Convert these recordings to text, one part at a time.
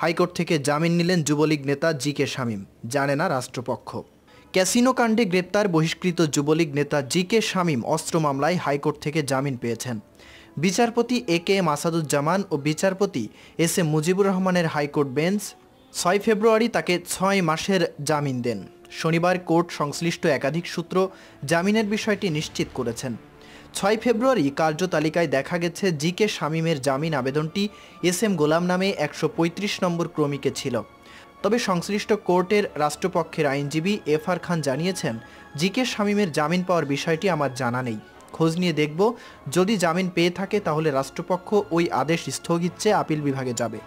High court থেকে জামিন নিলেন যুবলীগ নেতা জি কে শামীম। জানে না রাষ্ট্রপক্ষ। ক্যাসিনো কাণ্ডে গ্রেপ্তার বহিষ্কৃত যুবলীগ নেতা জি কে শামীম অস্ত্র মামলায় হাইকোর্ট থেকে জামিন পেয়েছেন। বিচারপতি এ কে এম আসাদুজ্জামান ও বিচারপতি এস এ মুজিবুর রহমানের হাইকোর্ট বেঞ্চ ছয় ফেব্রুয়ারি তাকে ছয় মাসের জামিন দেন। শনিবার কোর্ট সংশ্লিষ্ট একাধিক সূত্র জামিনের বিষয়টি নিশ্চিত করেছেন। ছয় ফেব্রুয়ারি কার্যতালিকায় দেখা গেছে জি কে শামীমের জামিন আবেদনটি এস এম গোলাম নামে একশো পঁয়ত্রিশ নম্বর ক্রমিকে ছিল। তবে সংশ্লিষ্ট কোর্টের রাষ্ট্রপক্ষের আইনজীবী এফ আর খান জানিয়েছেন জি কে শামীমের জামিন পাওয়ার বিষয়টি আমার জানা নেই। খোঁজ নিয়ে দেখব, যদি জামিন পেয়ে থাকে তাহলে রাষ্ট্রপক্ষ ওই আদেশ স্থগিত চেয়ে আপিল বিভাগে যাবে।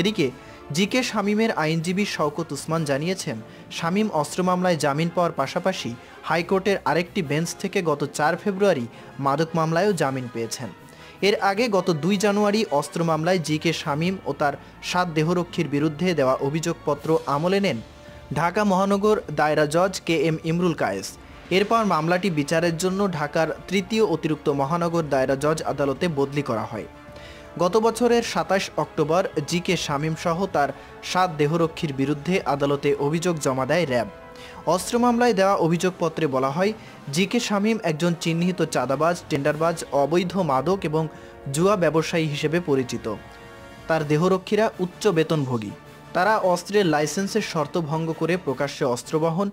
এদিকে জি কে শামীমের আইনজীবী শওকত উসমান জানিয়েছেন, শামীম অস্ত্র মামলায় জামিন পাওয়ার পাশাপাশি হাইকোর্টের আরেকটি বেঞ্চ থেকে গত চার ফেব্রুয়ারি মাদক মামলায়ও জামিন পেয়েছেন। এর আগে গত দুই জানুয়ারি অস্ত্র মামলায় জি কে শামীম ও তার সাত দেহরক্ষীর বিরুদ্ধে দেওয়া অভিযোগপত্র আমলে নেন ঢাকা মহানগর দায়রা জজ কে এম ইমরুল কায়েস। এরপর মামলাটি বিচারের জন্য ঢাকার তৃতীয় অতিরিক্ত মহানগর দায়রা জজ আদালতে বদলি করা হয়। গত বছরের সাতাশ অক্টোবর জি কে শামীম সহ তার সাত দেহরক্ষীর বিরুদ্ধে আদালতে অভিযোগ জমা দেয় র্যাব। অস্ত্র মামলায় দেওয়া অভিযোগপত্রে বলা হয় জি কে শামীম একজন চিহ্নিত চাঁদাবাজ, টেন্ডারবাজ, অবৈধ মাদক এবং জুয়া ব্যবসায়ী হিসেবে পরিচিত। তার দেহরক্ষীরা উচ্চ বেতনভোগী। তারা অস্ত্রের লাইসেন্সের শর্ত ভঙ্গ করে প্রকাশ্যে অস্ত্র বহন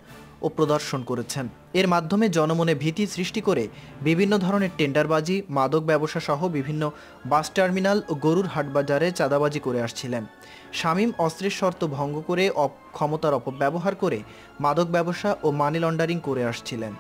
ও প্রদর্শন করেছেন। এর মাধ্যমে জনমনে ভীতি সৃষ্টি করে বিভিন্ন ধরনের টেন্ডারবাজি, মাদক ব্যবসা সহ বিভিন্ন বাস টার্মিনাল ও গরুর হাটবাজারে চাঁদাবাজি করে আসছিলেন। শামীম অস্ত্রের শর্ত ভঙ্গ করে ক্ষমতার অপব্যবহার করে মাদক ব্যবসা ও মানি লন্ডারিং করে আসছিলেন।